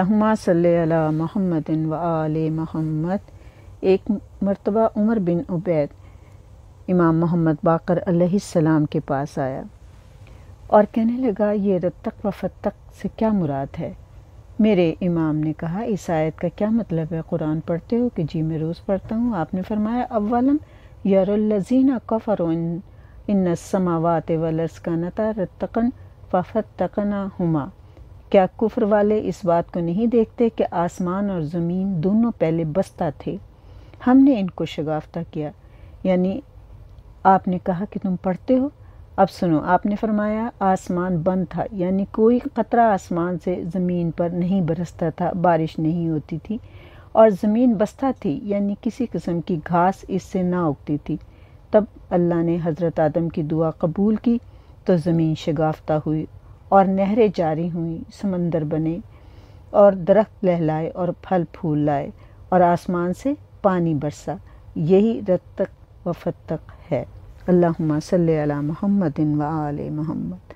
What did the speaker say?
अल्लाहुम्मा सल्ली अला मोहम्मद व आले मोहम्मद एक मरतबा उमर बिन उबैद इमाम मोहम्मद बाकर अलैहिस्सलाम के पास आया और कहने लगा ये रत्तक व फत्तक से क्या मुराद है मेरे इमाम ने कहा इस आयत का क्या मतलब है कुरान पढ़ते हो कि जी मैं रोज़ पढ़ता हूँ आपने फरमाया अव्वलम यरल्लजीना कफ़र इन समावात वलस का नता रत्तकन फ़तकना हुमा क्या कुफ्र वाले इस बात को नहीं देखते कि आसमान और ज़मीन दोनों पहले बसता थे? हमने इनको शगाफ्ता किया। यानी आपने कहा कि तुम पढ़ते हो? अब सुनो, आपने फरमाया आसमान बंद था। यानी कोई ख़तरा आसमान से ज़मीन पर नहीं बरसता था, बारिश नहीं होती थी, और ज़मीन बसता थी। यानी किसी किस्म की घास इससे ना उगती थी। तब अल्लाह ने हज़रत आदम की दुआ कबूल की तो ज़मीन शगाफ्ता हुई और नहरें जारी हुई, समंदर बने और दरख्त लहलाए और फल फूल लाए और आसमान से पानी बरसा। यही रत्तक व तक है। अल्लाहुम्मा सल अला मुहम्मदिन व आले मोहम्मद।